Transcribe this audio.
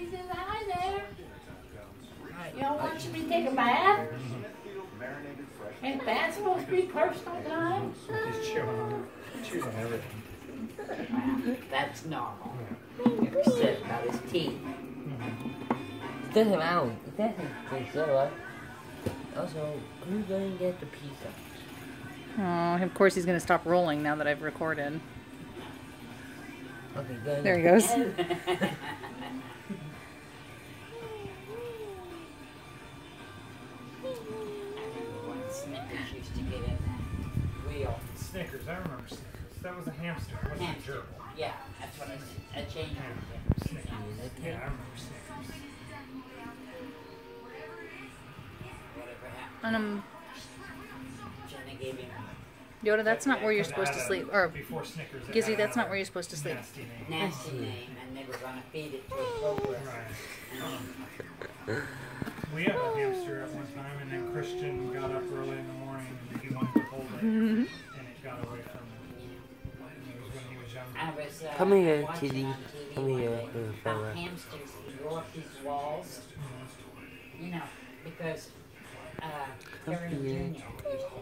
He says, hi there. You all want me to take a bath? Ain't that supposed to be personal time? He's chewing on, everything. Well, that's normal. You're upset about his teeth. It doesn't out. It doesn't taste so right. Also, who's gonna get the pizza? Oh, of course he's gonna stop rolling now that I've recorded. Okay, go There he goes. Snickers to get in that wheel. Snickers, I remember Snickers. That was a hamster, it wasn't a gerbil. Yeah, that's what I said. I changed it. Snickers. Yeah, I remember Snickers. Whatever happened. And um, Jenna gave him Yoda, that's not where you're Cut supposed to sleep. Or before Snickers. Gizzy, that's not where you're supposed to sleep. Nasty name. nasty name, and they were gonna feed it to a cobra. Right. We had a hamster at one time, and then Christian got up early in the morning uh, Come here, kitty. Come here, little fella. hamsters go up these walls. You know, because uh, Come Terry here. Jr. used to